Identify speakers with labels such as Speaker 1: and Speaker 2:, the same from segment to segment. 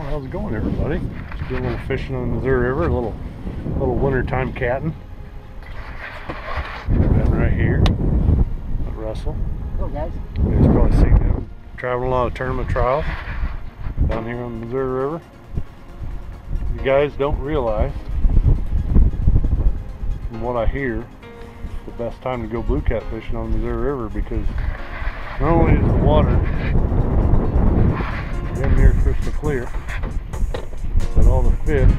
Speaker 1: Well, how's it going, everybody? Just doing a little fishing on the Missouri River, a little little wintertime catting. Ben right here at Russell.
Speaker 2: Hello, guys.
Speaker 1: You guys probably seen him traveling a lot of tournament trials down here on the Missouri River. You guys don't realize, from what I hear, the best time to go blue cat fishing on the Missouri River because not only is the water crystal clear, but all the fish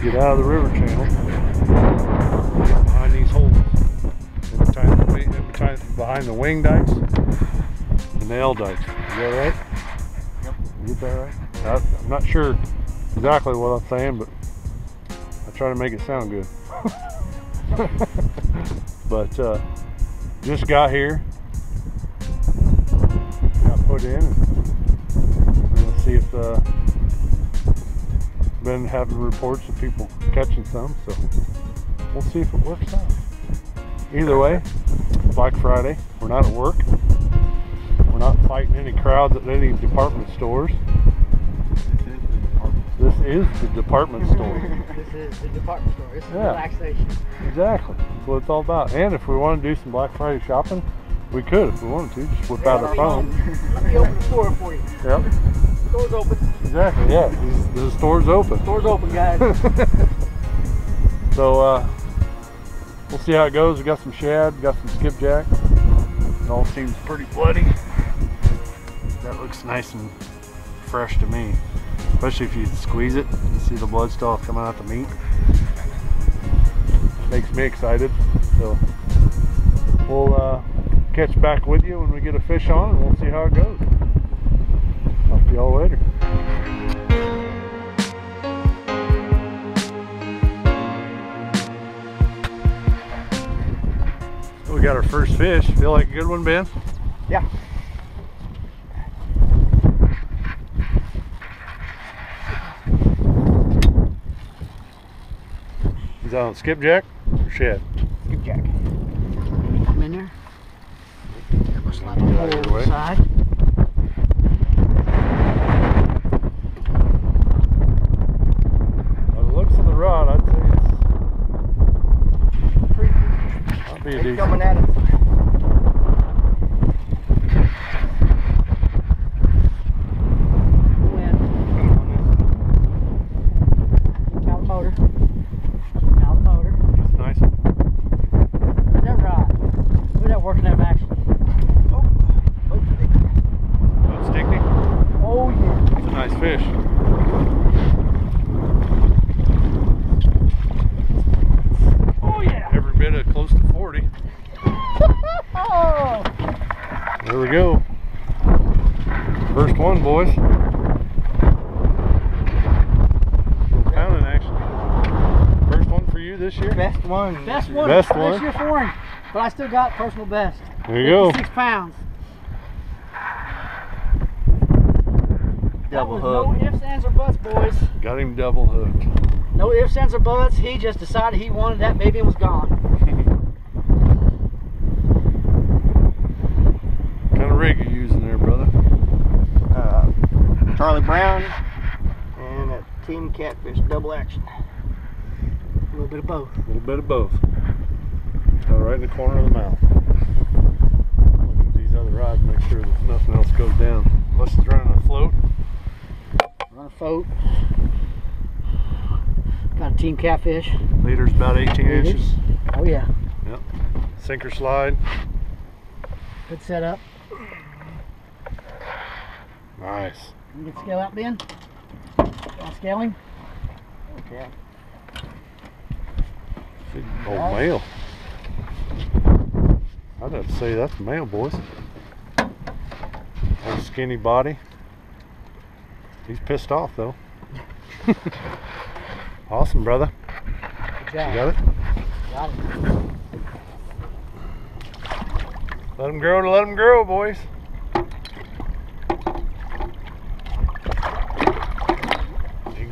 Speaker 1: get out of the river channel get behind these holes in between, the wing- in between, behind the wing dikes and the L dikes. Is that right?
Speaker 2: Yep.
Speaker 1: You get that right? I, I'm not sure exactly what I'm saying, but I try to make it sound good. but uh, just got here, got put in. See if uh, been having reports of people catching some, so we'll see if it works out. Either way, Black Friday. We're not at work. We're not fighting any crowds at any department stores. This is the department store.
Speaker 2: this is the department store. This is
Speaker 1: Yeah.
Speaker 2: relaxation.
Speaker 1: Exactly. That's what it's all about. And if we want to do some Black Friday shopping, we could if we wanted to. Just whip out our phone.
Speaker 2: Let me open the store for you.
Speaker 1: Yep.
Speaker 2: Store's open.
Speaker 1: Exactly. Yeah. The the store's open.
Speaker 2: Store's open, guys.
Speaker 1: so uh, we'll see how it goes. We got some shad, got some skipjack. It all seems pretty bloody. That looks nice and fresh to me. Especially if you squeeze it and see the blood stuff coming out the meat. Makes me excited. So we'll uh, catch back with you when we get a fish on and we'll see how it goes. Talk to y'all later. We got our first fish. Feel like a good one, Ben?
Speaker 2: yeah.
Speaker 1: Is that on skipjack or shad?
Speaker 2: Skipjack. Come in there. Slide the
Speaker 1: Get out
Speaker 2: hole
Speaker 1: of
Speaker 2: on the side.
Speaker 1: By the looks of the rod, I'd say it's
Speaker 2: Pretty
Speaker 1: that'd be a
Speaker 2: It's
Speaker 1: decent.
Speaker 2: coming at us. Wind. Out the motor. Out the motor.
Speaker 1: It's nice.
Speaker 2: Look at that rod. Look at that working that action. Oh, oh, stick.
Speaker 1: Don't stick me.
Speaker 2: oh yeah.
Speaker 1: It's a nice fish.
Speaker 2: Oh yeah.
Speaker 1: Every bit of close to 40.
Speaker 2: Oh.
Speaker 1: There we go. First one, boys. Little pounding action. First one for you this year?
Speaker 2: Best one. Best one.
Speaker 1: Best one.
Speaker 2: this year for him. But I still got personal best.
Speaker 1: There you go.
Speaker 2: 56 pounds.
Speaker 3: Double hook.
Speaker 2: No ifs, ands, or buts, boys.
Speaker 1: Got him double hooked.
Speaker 2: No ifs, ands, or buts. He just decided he wanted that baby and was gone.
Speaker 1: What kind of rig you using there, brother?
Speaker 3: Uh, Charlie Brown and a Team Catfish double action.
Speaker 2: A little bit of both.
Speaker 1: A little bit of both. Right in the corner of the mouth. Look at these other rods, make sure that nothing else goes down. Unless it's running a float.
Speaker 2: Run a float. Got a team catfish.
Speaker 1: Leader's about 18
Speaker 2: Leaders.
Speaker 1: inches.
Speaker 2: Oh yeah. Yep.
Speaker 1: Sinker slide.
Speaker 2: Good setup.
Speaker 1: Nice.
Speaker 2: You get the scale out, Ben? Want scale him?
Speaker 3: Okay.
Speaker 1: Big old male. I'd have to say that's a male, boys. Old skinny body. He's pissed off though. awesome, brother.
Speaker 2: Good
Speaker 1: You got it?
Speaker 2: Got it.
Speaker 1: Let him grow to let him grow, boys.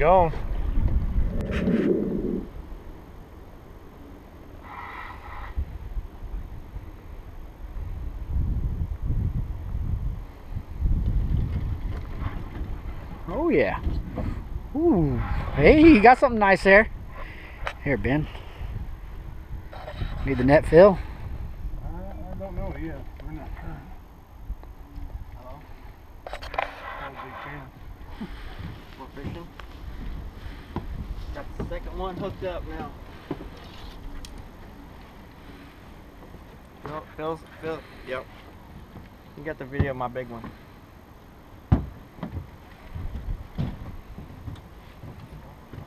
Speaker 1: Gone.
Speaker 2: Oh yeah. Ooh. Hey, you got something nice there. Here, Ben. Need the net fill?
Speaker 1: I, I don't know yet. We're not sure.
Speaker 3: Hello?
Speaker 1: That was a big can.
Speaker 3: We're fishing. Got the second one hooked up now. No, Phil's, Phil, yep. You got the video of my big one.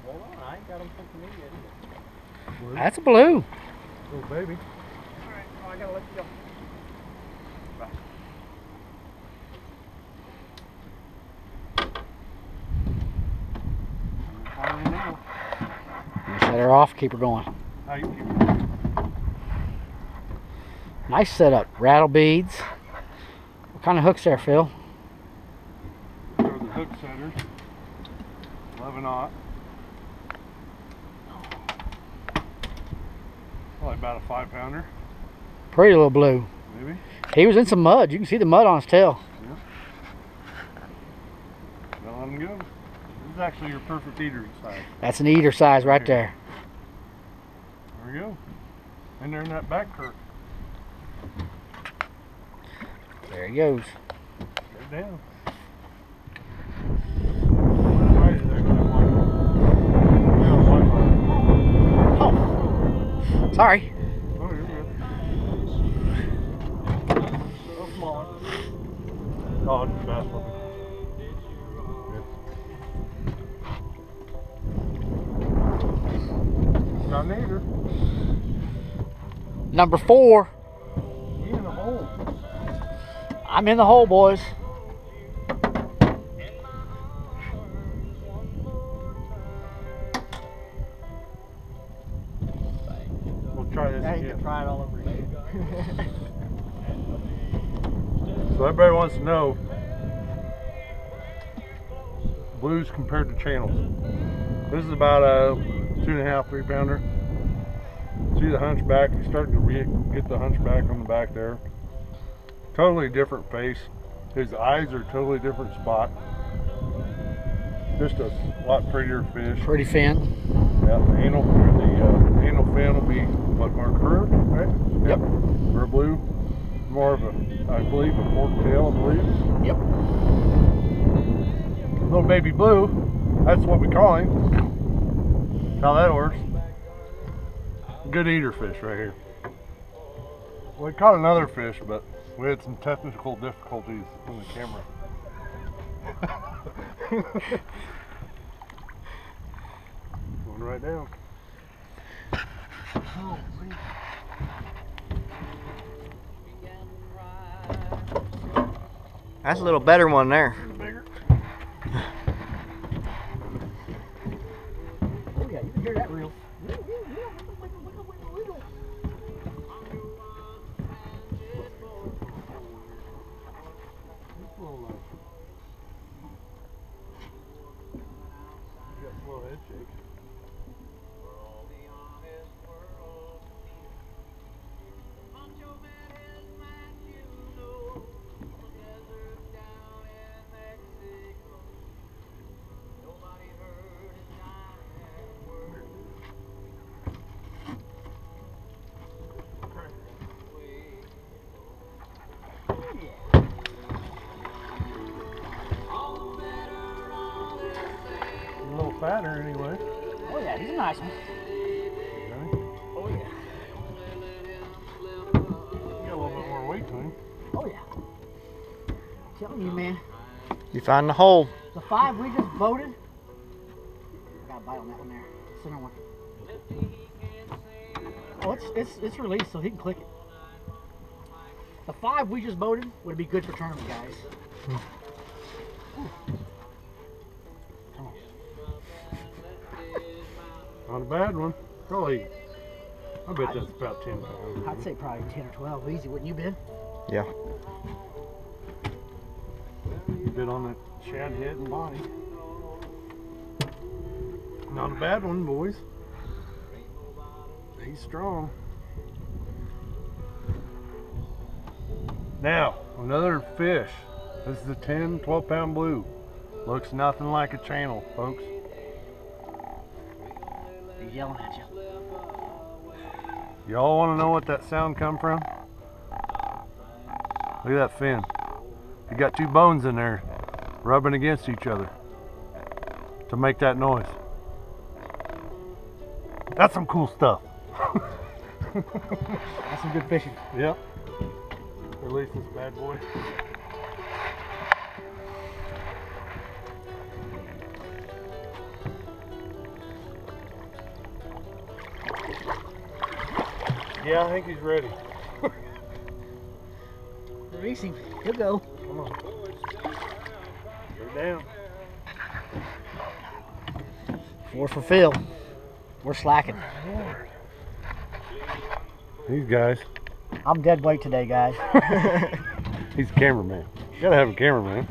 Speaker 3: Hold on, I ain't got him hooked me yet either.
Speaker 1: Blue.
Speaker 2: That's a blue.
Speaker 1: Little baby.
Speaker 3: Alright, oh, I gotta let you go.
Speaker 1: Finally now.
Speaker 2: You set her off, keep her going.
Speaker 1: How you keep
Speaker 2: Nice setup. Rattle beads. What kind of hooks there, Phil?
Speaker 1: Those are the hook setters. 11 aught. Probably about a five pounder,
Speaker 2: Pretty little blue.
Speaker 1: maybe.
Speaker 2: He was in some mud. You can see the mud on his tail.
Speaker 1: Don't let him go. This is actually your perfect eater size.
Speaker 2: That's an eater size right there.
Speaker 1: There we go. And they're in that back curve.
Speaker 2: There he goes.
Speaker 1: Down. Right, they're gonna want- Yeah, Wi-Fi.
Speaker 2: Oh. Sorry.
Speaker 1: Oh, you're good. Oh, it's fast looking.
Speaker 2: Number four.
Speaker 1: He in the hole.
Speaker 2: I'm in the hole, boys.
Speaker 1: We'll try this
Speaker 3: Now
Speaker 1: again.
Speaker 3: try it all over again.
Speaker 1: So everybody wants to know blues compared to channels. This is about a two and a half, three pounder. See the hunchback, He's starting to re get the hunchback on the back there. Totally different face. His eyes are totally different spot. Just a lot prettier fish.
Speaker 2: Pretty fin.
Speaker 1: Yeah, the anal, the uh, anal fin will be what maroon, right?
Speaker 2: Yep.
Speaker 1: Or blue. More of a, I believe, a fork tail, I believe.
Speaker 2: Yep.
Speaker 1: Little baby blue. That's what we call him. How that works. Good eater fish right here. We caught another fish, but we had some technical difficulties in the camera. Going right down.
Speaker 3: That's a little better one there.
Speaker 1: A fatter anyway.
Speaker 2: Oh yeah, he's a nice one.
Speaker 1: Okay.
Speaker 2: Oh yeah.
Speaker 1: Got a little bit more weight to him.
Speaker 2: Oh yeah. telling you, man.
Speaker 3: You find the hole.
Speaker 2: The five we just voted. I got a bite on that one there. Center one. Oh, it's it's it's released, so he can click it. The five we just voted would be good for tournament guys. Come
Speaker 1: Not a bad one. Probably, I bet that's about 10 pounds.
Speaker 2: I'd say probably 10 or 12 easy, wouldn't you, Ben?
Speaker 3: Yeah.
Speaker 1: You bit on that shad head and body. Not a bad one, boys. He's strong. Now, another fish. This is a 10, 12 pound blue. Looks nothing like a channel, folks.
Speaker 2: Yelling at you.
Speaker 1: Y'all want to know what that sound come from? Look at that fin. You got two bones in there rubbing against each other to make that noise. That's some cool stuff.
Speaker 2: That's some good fishing.
Speaker 1: Yep. Release this bad boy. Yeah, I think he's ready.
Speaker 2: Release him. He'll go.
Speaker 1: Come on. Go down.
Speaker 2: Four for Phil. We're slacking.
Speaker 1: These guys.
Speaker 2: I'm dead weight today, guys.
Speaker 1: He's a cameraman. You gotta have a cameraman.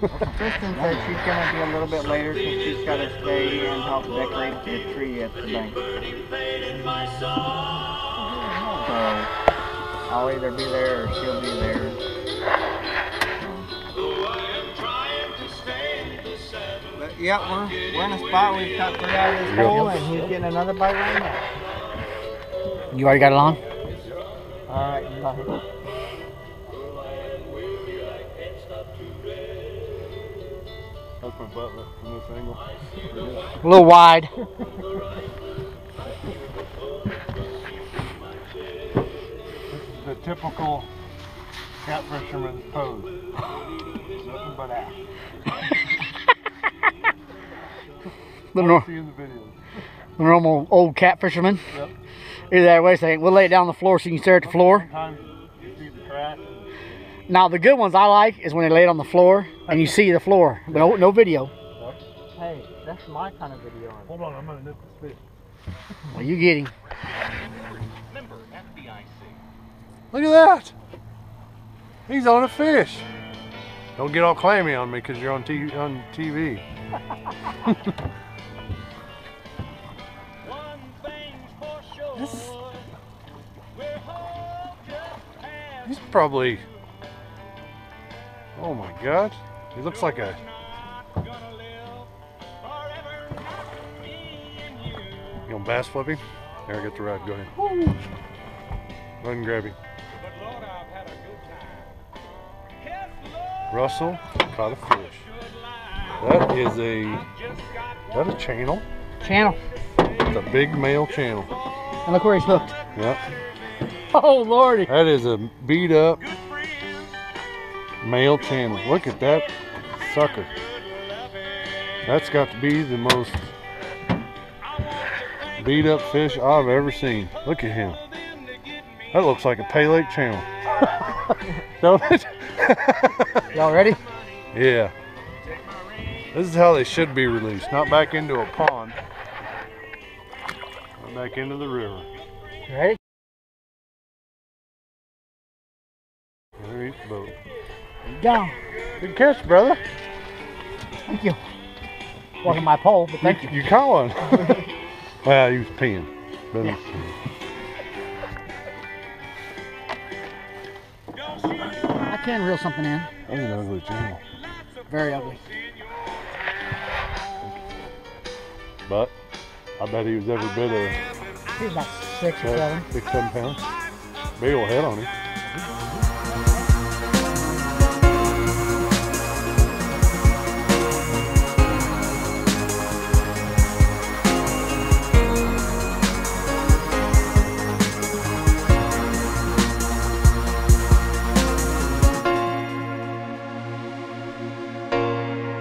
Speaker 3: Kristen said she's gonna be a little bit later because she's gotta stay and help decorate the tree at the bank. So I'll either be there or she'll be there. But yeah, we're, we're in a spot. We've caught three out of this hole, and he's getting another bite right now.
Speaker 2: You already got it on?
Speaker 3: All right.
Speaker 1: That's my butt from this angle.
Speaker 2: A little wide.
Speaker 1: the typical catfisherman's pose. Nothing but ass.
Speaker 2: The, nor-
Speaker 1: See in the videos.
Speaker 2: the normal old cat fisherman.
Speaker 1: Yep.
Speaker 2: Either that, wait a second. We'll lay it down on the floor so you can stare at the floor.
Speaker 1: Sometimes you see the crack.
Speaker 2: Now, the good ones I like is when they lay it on the floor and you see the floor, but no, no video.
Speaker 3: Hey, that's my kind of video.
Speaker 1: Hold on, I'm gonna nip this fish.
Speaker 2: Well, you get him.
Speaker 1: Look at that. He's on a fish. Don't get all clammy on me because you're on, T- on TV. This- He's probably. Oh my God. He looks like a. You gonna bass flip him? There, get the rod. Go ahead. Go ahead and grab him. Russell caught a fish. That is a. That a channel?
Speaker 2: Channel.
Speaker 1: It's a big male channel.
Speaker 2: And look where he's hooked.
Speaker 1: Yep.
Speaker 2: Oh, Lordy.
Speaker 1: That is a beat up male channel. Look at that sucker. That's got to be the most beat up fish I've ever seen. Look at him. That looks like a Pay Lake channel. Don't it?
Speaker 2: Y'all ready?
Speaker 1: yeah. This is how they should be released. Not back into a pond. Not back into the river.
Speaker 2: You ready?
Speaker 1: There eats the boat.
Speaker 2: Down.
Speaker 1: Good catch, brother.
Speaker 2: Thank you. Wasn't my pole, but thank you.
Speaker 1: You caught one. well, he was peeing. But
Speaker 2: I can reel something in.
Speaker 1: That's an ugly channel.
Speaker 2: Very ugly.
Speaker 1: But I bet he was every bit of
Speaker 2: He's about six or seven.
Speaker 1: six, seven pounds. Big old head on him.